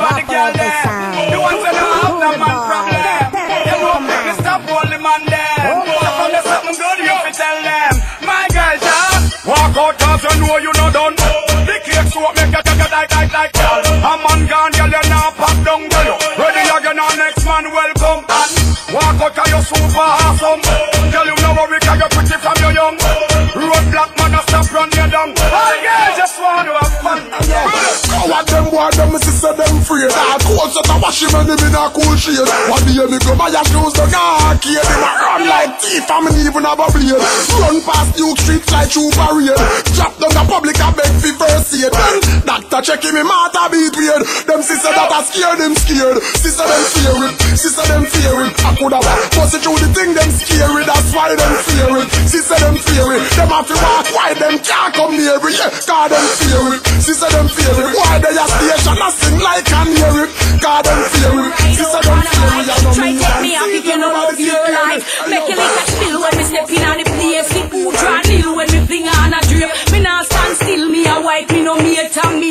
about the girl there. The ones that don't have no man problem. You know, me stop all the man there. If I'm the something good, you fi tell them. My girl, just walk out cause you know you not done. The cake soap make you take a like, like, like, girl. A man gone, girl, you now pop down, girl. Ready again, our next man welcome. And walk out cause you super awesome. Girl, you know worry cause you pretty from your young. Roadblock man, stop run you down. My girl, just want to have fun. Coward them boy, them me sister them afraid. Ah, cold set a wash him and him in a cool shade. One day me go buy a shoes, the arcade Him a run like thief and me even have a blade. Run past Duke Street like true parade Drop down the public and beg for first aid Then doctor check him, him heart a beat weird Them sister that a scared, them scared Sister them fear it, sister them fear it I coulda bust it through the thing, them scary That's why them fear it, sister them fear it Them have to walk wide, them can't come near it Yeah, God them fear it, sister them fear it Why they a station a sing like can hear it God them fear it, sister them fear it I Try take me off, you know your life.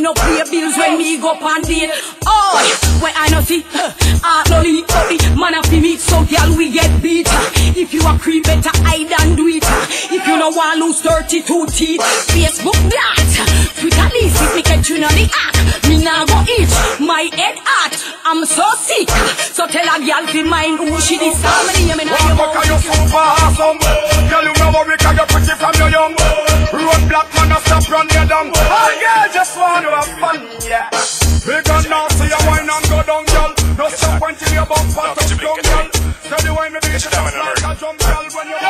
No pay bills when me go pan date. Oh, when I no see, ah but the man a fi meet so girl we get beat. If you a creep, better hide and do it. If you no want lose 32 teeth, Facebook that, Twitter list if me catch you on the act. Me nah go itch, my head hot. I'm so sick, so tell a girl fi mind who she this. How many me know you Walk out you super awesome. Girl, you know worry cause you pretty from your young. Roadblock man, a stop run you down. My girl just want to have fun, yeah. Big and nasty, you wine and go down, girl. No stop until you bump and touch down, girl. Steady wine, me beat it up like a drum, girl. When you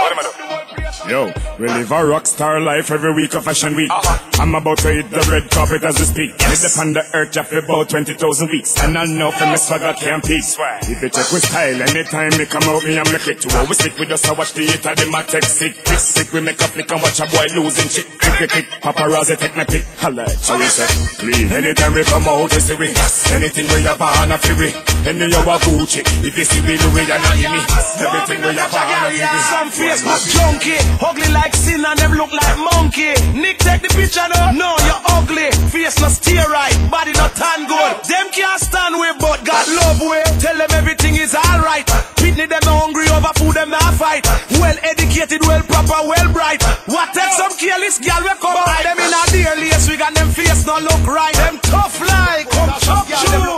Yo, we live a rock star life every week of fashion week. I'm about to hit the red carpet as we speak. Yes. Live upon the earth after about 20,000 weeks. And I know from my swagger can't peak. If you check with style, anytime me come out, me I'm looking to always stick with us. I watch the hit I take sick. Pick sick, we make a flick and watch a boy losing chick. Click, click, click, paparazzi take my pick. Holla, so we say, clean. Anytime we come out, we see we. Anything we have on a fury. Any a Gucci. If you see Louis, and not me. Everything we have on a fury. Some Facebook junkie, ugly like sin and them look like monkey. Nick take the picture now. No, you're ugly. Face no steer right, body not tan good. Them can't stand way, but got love way. Tell them everything is alright. Pitney them no hungry over food, them not fight. Well educated, well proper, well bright. What take some careless girl we come by them in a dear lace. We got them face no look right. Them tough like come chop you.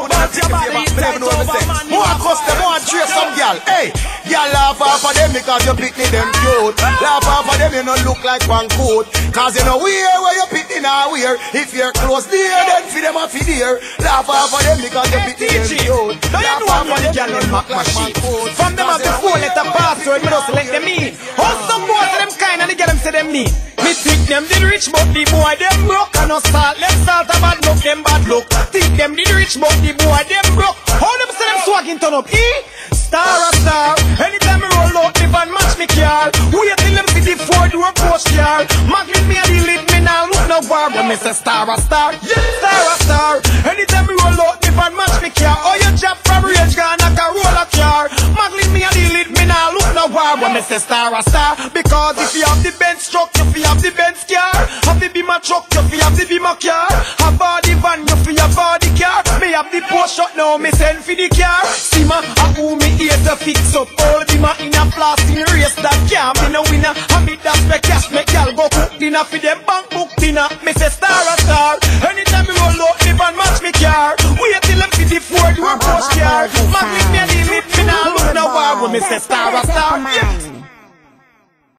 But your body tight over More custom, more trace some girl. Hey, girl laugh off of them because you pick me them cute. Laugh off of them, you no look like one coat. Cause you know wear where you pick me now wear. If you're close there, then feed them off there. Laugh off of them because you pick me them cute. Laugh off of them, you no look like one coat. From them have the four letter password, me don't select them in. How some boys them kind and they get them say them mean. Me think them did rich, but the boy them broke. And no start, let's start a bad look, them bad look. Think them did rich, but the boy them broke. Swagging turn up, eh? Star a star. Anytime me roll out, the van match me car. Wait till them see the four door Porsche car. Magnet me a deal it, me now look no war. When me say star a star, star a star. Anytime me roll out, the van match me car. Oh, you jump from rage, gonna knock a roll a car. Magnet me a deal it, me now look no war. When me say star a star, because if you have the Benz truck, you fi have the Benz car. Have the Beamer truck, you fi have the Beamer car. Have body van, now, me send for the car. See ma, a who me here to fix up. All Beamer in a plastic race that can't be no winner. I me that spec cash, me gal go cook dinner for them bank book dinner. Me say star a star. Anytime me roll out, me van match me car. Wait till them the Ford, you a Porsche car. Magnet me a deal it, me nah look no war. When me say star a star, yeah.